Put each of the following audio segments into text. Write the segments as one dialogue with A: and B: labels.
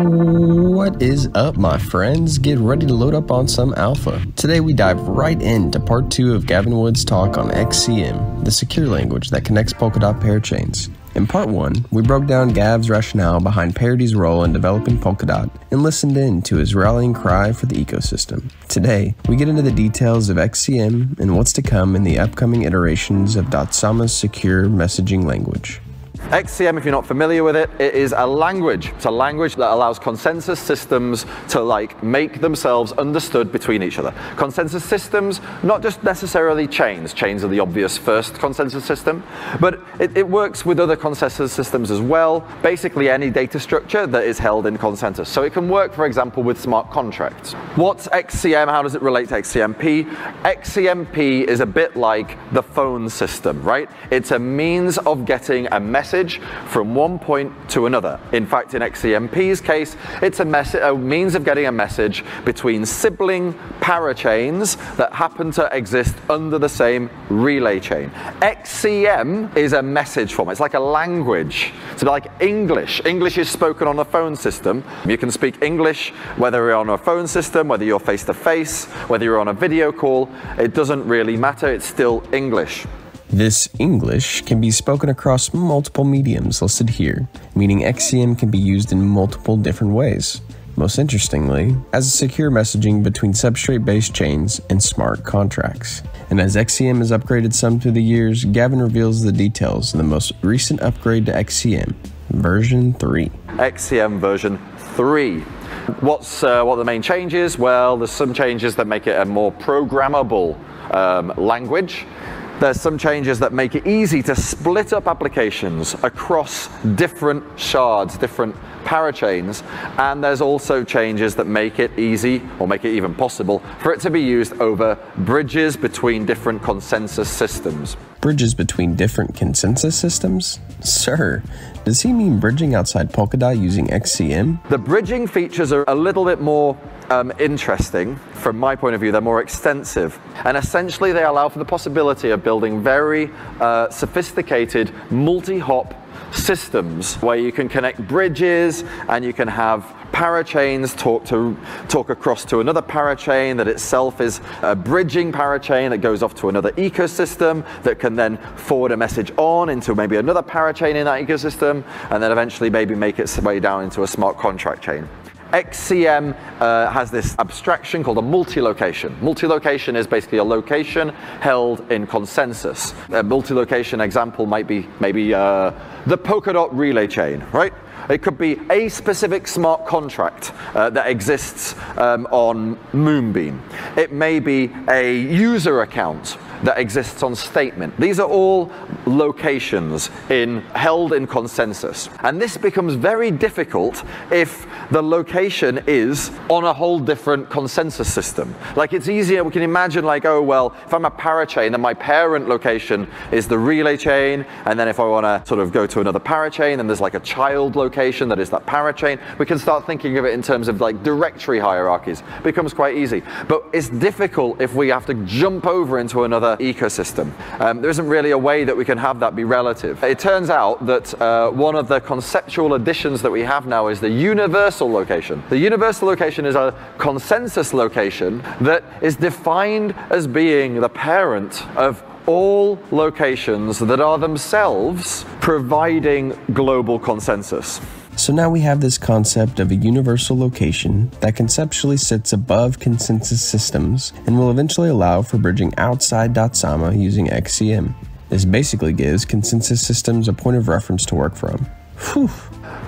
A: What is up, my friends? Get ready to load up on some alpha. Today, we dive right into part two of Gavin Wood's talk on XCM, the secure language that connects Polkadot parachains. In part one, we broke down Gav's rationale behind Parity's role in developing Polkadot and listened in to his rallying cry for the ecosystem. Today, we get into the details of XCM and what's to come in the upcoming iterations of Dotsama's secure messaging language.
B: XCM, if you're not familiar with it, it is a language. It's a language that allows consensus systems to like make themselves understood between each other. Consensus systems, not just necessarily chains. Chains are the obvious first consensus system, but it, it works with other consensus systems as well. Basically, any data structure that is held in consensus. So it can work, for example, with smart contracts. What's XCM? How does it relate to XCMP? XCMP is a bit like the phone system, right? It's a means of getting a message message from one point to another. In fact, in XCMP's case, it's a, a means of getting a message between sibling parachains that happen to exist under the same relay chain. XCM is a message form. It's like a language. It's like English. English is spoken on a phone system. You can speak English whether you're on a phone system, whether you're face to face, whether you're on a video call. It doesn't really matter. It's still English.
A: This English can be spoken across multiple mediums listed here, meaning XCM can be used in multiple different ways. Most interestingly, as a secure messaging between substrate based chains and smart contracts. And as XCM has upgraded some through the years, Gavin reveals the details of the most recent upgrade to XCM, version 3.
B: XCM version 3. What's uh, what the main changes? Well, there's some changes that make it a more programmable um, language. There's some changes that make it easy to split up applications across different shards, different parachains, and there's also changes that make it easy, or make it even possible, for it to be used over bridges between different consensus systems.
A: Bridges between different consensus systems? Sir, does he mean bridging outside Polkadot using XCM?
B: The bridging features are a little bit more um, interesting from my point of view. They're more extensive. And essentially, they allow for the possibility of building very uh, sophisticated multi hop systems where you can connect bridges and you can have parachains talk to talk across to another parachain that itself is a bridging parachain that goes off to another ecosystem that can then forward a message on into maybe another parachain in that ecosystem and then eventually maybe make its way down into a smart contract chain. XCM uh, has this abstraction called a multi-location. Multi-location is basically a location held in consensus. A multi-location example might be maybe uh, the Polkadot relay chain, right? It could be a specific smart contract uh, that exists um, on Moonbeam. It may be a user account that exists on Statemint. These are all locations in held in consensus. And this becomes very difficult if the location is on a whole different consensus system. Like it's easier, we can imagine like, oh well, if I'm a parachain, then my parent location is the relay chain, and then if I want to sort of go to another parachain, then there's like a child location that is that parachain. We can start thinking of it in terms of like directory hierarchies. It becomes quite easy. But it's difficult if we have to jump over into another ecosystem. Um, there isn't really a way that we can have that be relative. It turns out that uh, one of the conceptual additions that we have now is the universal location. The universal location is a consensus location that is defined as being the parent of all locations that are themselves providing global consensus.
A: So now we have this concept of a universal location that conceptually sits above consensus systems and will eventually allow for bridging outside Dotsama using XCM. This basically gives consensus systems a point of reference to work from. Whew.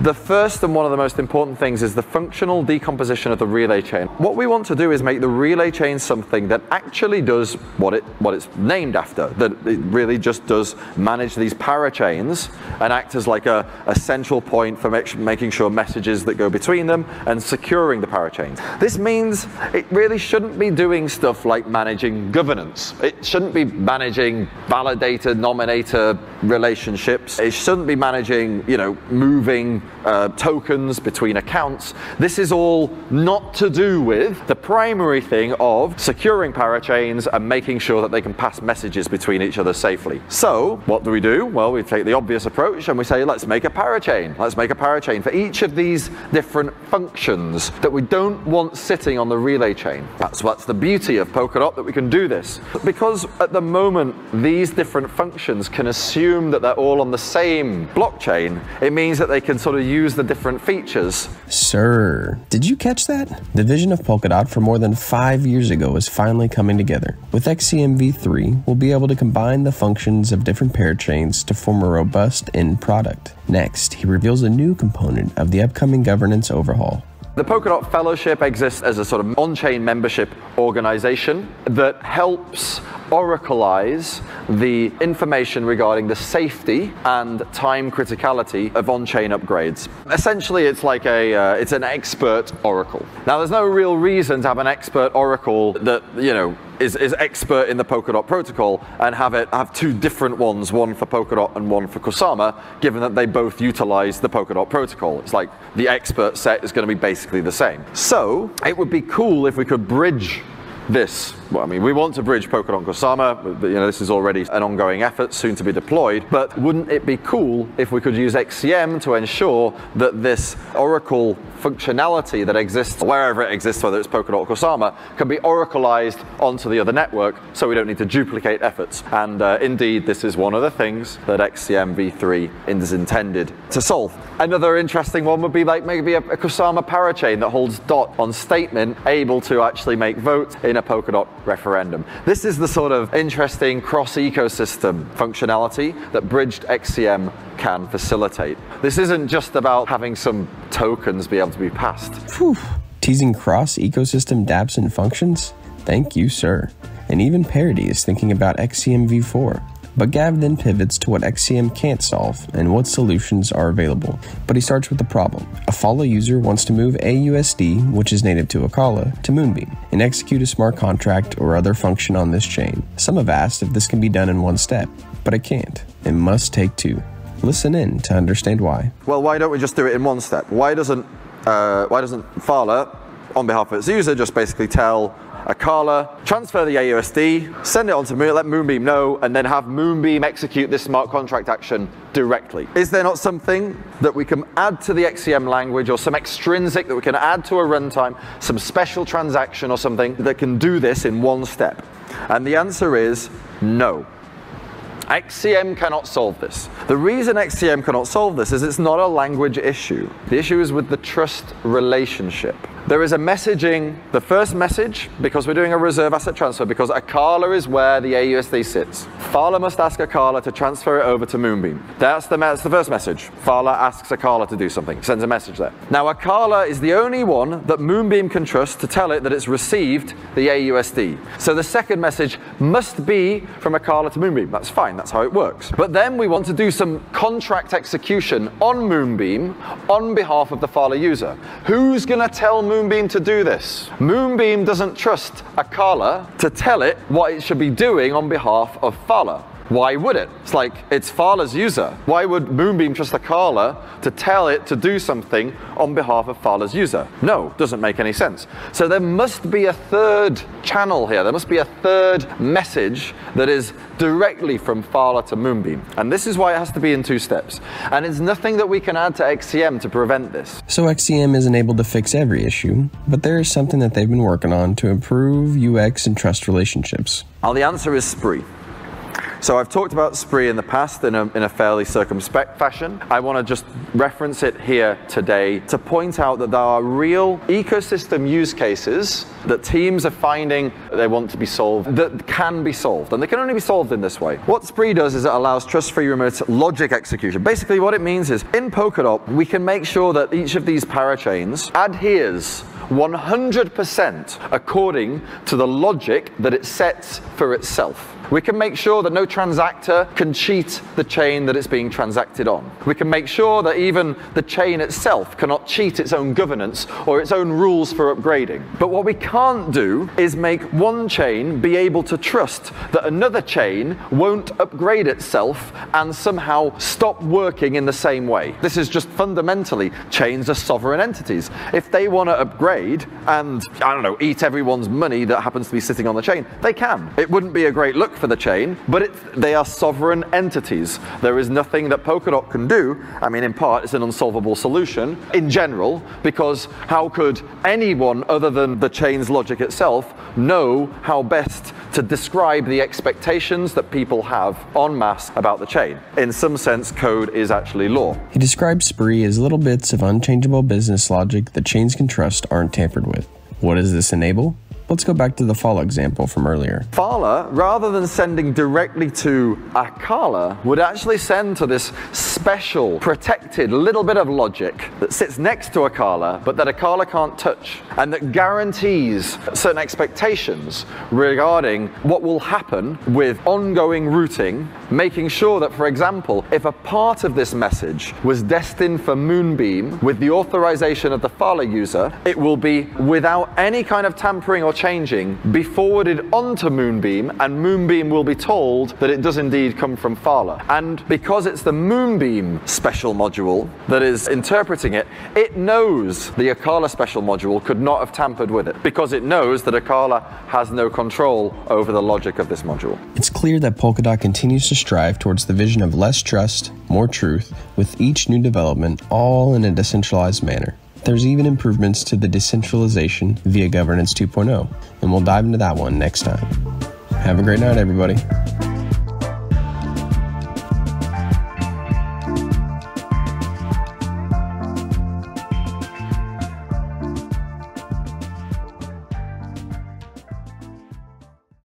B: The first and one of the most important things is the functional decomposition of the relay chain. What we want to do is make the relay chain something that actually does what it what it's named after. That it really just does manage these parachains and act as like a, a central point for make, making sure messages that go between them and securing the parachains. This means it really shouldn't be doing stuff like managing governance. It shouldn't be managing validator nominator relationships. It shouldn't be managing, you know, moving uh, tokens, between accounts. This is all not to do with the primary thing of securing parachains and making sure that they can pass messages between each other safely. So, what do we do? Well, we take the obvious approach and we say, let's make a parachain. Let's make a parachain for each of these different functions that we don't want sitting on the relay chain. That's what's the beauty of Polkadot that we can do this. Because at the moment, these different functions can assume that they're all on the same blockchain, it means that they can sort of use the different features.
A: Sir, did you catch that? The vision of Polkadot for more than five years ago is finally coming together. With XCM v3, we'll be able to combine the functions of different parachains to form a robust end product. Next, he reveals a new component of the upcoming governance overhaul.
B: The Polkadot Fellowship exists as a sort of on chain membership organization that helps oracleize the information regarding the safety and time criticality of on-chain upgrades. Essentially, it's like a uh, it's an expert oracle. Now, there's no real reason to have an expert oracle that you know is, is expert in the Polkadot protocol and have it have two different ones, one for Polkadot and one for Kusama, given that they both utilize the Polkadot protocol. It's like the expert set is going to be basically the same. So it would be cool if we could bridge this. Well, I mean, we want to bridge Polkadot Kusama. You know, this is already an ongoing effort, soon to be deployed. But wouldn't it be cool if we could use XCM to ensure that this Oracle functionality that exists wherever it exists, whether it's Polkadot or Kusama, can be oracleized onto the other network so we don't need to duplicate efforts. And uh, indeed, this is one of the things that XCM v3 is intended to solve. Another interesting one would be like maybe a, a Kusama parachain that holds dot on Statemint, able to actually make votes in a Polkadot referendum. This is the sort of interesting cross ecosystem functionality that bridged XCM can facilitate. This isn't just about having some tokens be able to be passed.
A: Whew. Teasing cross ecosystem dApps and functions? Thank you, sir. And even Parity is thinking about XCM v4. But Gav then pivots to what XCM can't solve and what solutions are available. But he starts with the problem. A Phala user wants to move AUSD, which is native to Acala, to Moonbeam and execute a smart contract or other function on this chain. Some have asked if this can be done in one step, but it can't. It must take two. Listen in to understand why.
B: Well, why don't we just do it in one step? Why doesn't uh, why doesn't Phala, on behalf of its user, just basically tell Acala, transfer the AUSD, send it on to Moon, let Moonbeam know, and then have Moonbeam execute this smart contract action directly. Is there not something that we can add to the XCM language or some extrinsic that we can add to a runtime, some special transaction or something that can do this in one step? And the answer is no. XCM cannot solve this. The reason XCM cannot solve this is it's not a language issue. The issue is with the trust relationship. There is a messaging, the first message, because we're doing a reserve asset transfer, because Acala is where the AUSD sits. Phala must ask Acala to transfer it over to Moonbeam. That's the, that's the first message. Phala asks Acala to do something, sends a message there. Now, Acala is the only one that Moonbeam can trust to tell it that it's received the AUSD. So the second message must be from Acala to Moonbeam. That's fine, that's how it works. But then we want to do some contract execution on Moonbeam on behalf of the Phala user. Who's going to tell Moonbeam to do this? Moonbeam doesn't trust Acala to tell it what it should be doing on behalf of Phala. Why would it? It's like it's Phala's user. Why would Moonbeam trust Acala to tell it to do something on behalf of Phala's user? No, doesn't make any sense. So there must be a third channel here. There must be a third message that is directly from Phala to Moonbeam. And this is why it has to be in two steps. And it's nothing that we can add to XCM to prevent this.
A: So XCM isn't able to fix every issue, but there is something that they've been working on to improve UX and trust relationships.
B: Well, the answer is Spree. So I've talked about Spree in the past in a, in a fairly circumspect fashion. I want to just reference it here today to point out that there are real ecosystem use cases that teams are finding they want to be solved that can be solved. And they can only be solved in this way. What Spree does is it allows trust-free remote logic execution. Basically what it means is in Polkadot, we can make sure that each of these parachains adheres 100% according to the logic that it sets for itself. We can make sure that no transactor can cheat the chain that it's being transacted on. We can make sure that even the chain itself cannot cheat its own governance or its own rules for upgrading. But what we can't do is make one chain be able to trust that another chain won't upgrade itself and somehow stop working in the same way. This is just fundamentally chains are sovereign entities. If they want to upgrade and, I don't know, eat everyone's money that happens to be sitting on the chain, they can. It wouldn't be a great look for the chain, but they are sovereign entities. There is nothing that Polkadot can do. I mean, in part, it's an unsolvable solution in general, because how could anyone other than the chain's logic itself know how best to describe the expectations that people have en masse about the chain? In some sense, code is actually law.
A: He describes Spree as little bits of unchangeable business logic that chains can trust aren't tampered with. What does this enable? Let's go back to the Phala example from earlier.
B: Phala, rather than sending directly to Acala, would actually send to this special, protected little bit of logic that sits next to Acala, but that Acala can't touch, and that guarantees certain expectations regarding what will happen with ongoing routing, making sure that, for example, if a part of this message was destined for Moonbeam with the authorization of the Phala user, it will be without any kind of tampering or changing be forwarded onto Moonbeam, and Moonbeam will be told that it does indeed come from Phala. And because it's the Moonbeam special module that is interpreting it, it knows the Acala special module could not have tampered with it because it knows that Acala has no control over the logic of this module.
A: It's clear that Polkadot continues to strive towards the vision of less trust, more truth, with each new development, all in a decentralized manner. There's even improvements to the decentralization via Governance 2.0, and we'll dive into that one next time. Have a great night, everybody.